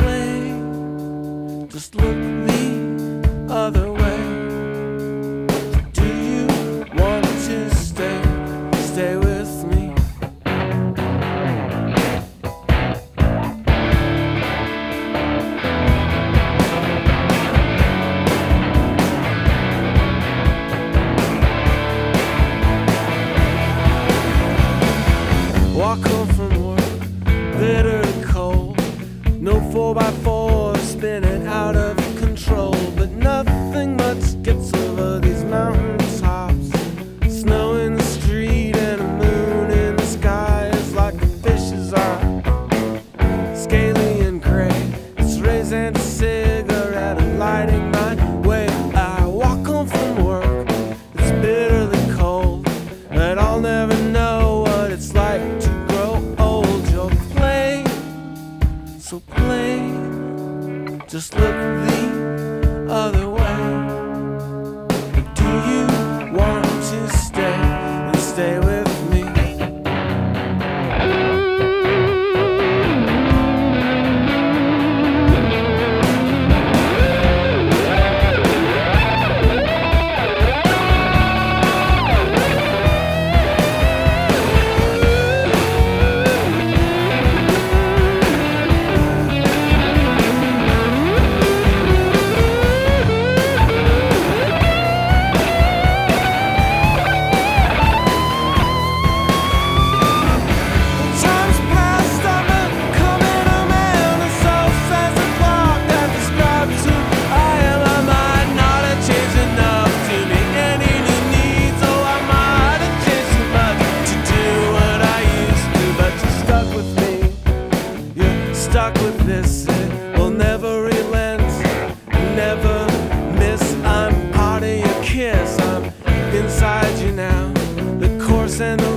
play. Just look the other way. four by four spinning out of control. so plain. Just look the other way. stuck with this. It will never relent, never miss. I'm part of your kiss. I'm inside you now. The course and the